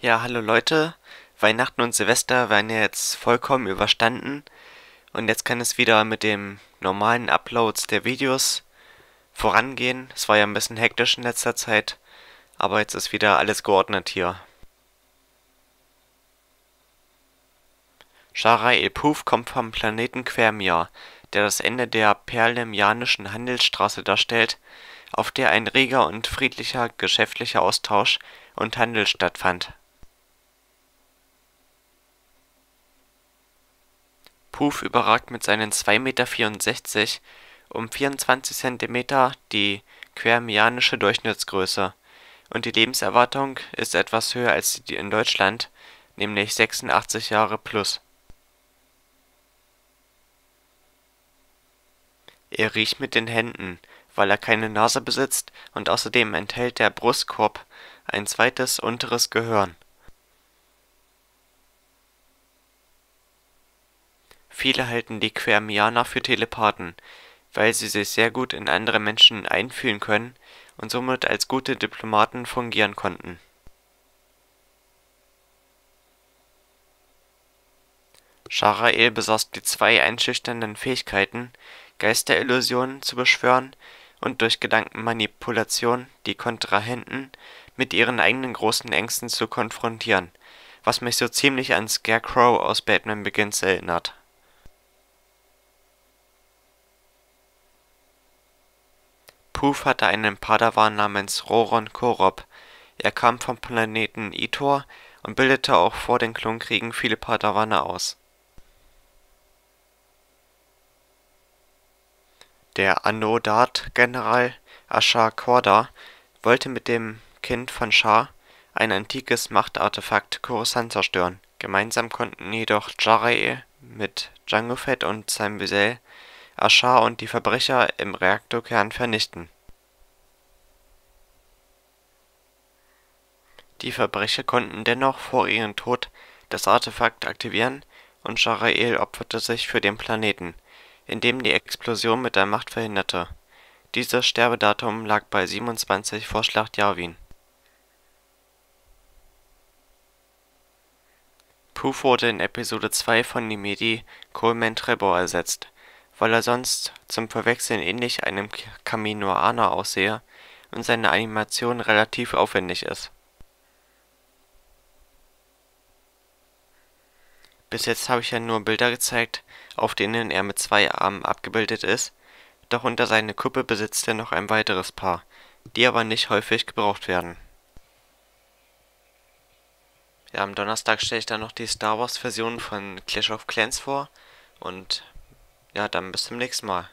Ja, hallo Leute. Weihnachten und Silvester werden ja jetzt vollkommen überstanden. Und jetzt kann es wieder mit dem normalen Uploads der Videos vorangehen. Es war ja ein bisschen hektisch in letzter Zeit. Aber jetzt ist wieder alles geordnet hier. Shara El Puf kommt vom Planeten Quermia, der das Ende der perlemianischen Handelsstraße darstellt, auf der ein reger und friedlicher geschäftlicher Austausch und Handel stattfand. Puf überragt mit seinen 2,64 Meter um 24 Zentimeter die quermianische Durchschnittsgröße, und die Lebenserwartung ist etwas höher als die in Deutschland, nämlich 86 Jahre plus. Er riecht mit den Händen, weil er keine Nase besitzt und außerdem enthält der Brustkorb ein zweites unteres Gehörn. Viele halten die Quermianer für Telepathen, weil sie sich sehr gut in andere Menschen einfühlen können und somit als gute Diplomaten fungieren konnten. Scharael besaß die zwei einschüchternden Fähigkeiten, Geisterillusionen zu beschwören und durch Gedankenmanipulation die Kontrahenten mit ihren eigenen großen Ängsten zu konfrontieren, was mich so ziemlich an Scarecrow aus Batman Begins erinnert. Puf hatte einen Padawan namens Roron Korob. Er kam vom Planeten Itor und bildete auch vor den Klonkriegen viele Padawane aus. Der Anodat-General Ashar Korda wollte mit dem Kind von Schar ein antikes Machtartefakt Coruscant zerstören. Gemeinsam konnten jedoch Jarae mit Jango Fett und seinem Gesell Ashar und die Verbrecher im Reaktorkern vernichten. Die Verbrecher konnten dennoch vor ihrem Tod das Artefakt aktivieren und Jarael opferte sich für den Planeten indem die Explosion mit der Macht verhinderte. Dieses Sterbedatum lag bei 27 vor Schlacht Yavin. Pooh wurde in Episode 2 von Nimedi Coleman Trevor ersetzt, weil er sonst zum Verwechseln ähnlich einem Kaminoaner aussehe und seine Animation relativ aufwendig ist Bis jetzt habe ich ja nur Bilder gezeigt, auf denen er mit zwei Armen abgebildet ist, doch unter seiner Kuppe besitzt er noch ein weiteres Paar, die aber nicht häufig gebraucht werden. Ja, am Donnerstag stelle ich dann noch die Star Wars Version von Clash of Clans vor und ja, dann bis zum nächsten Mal.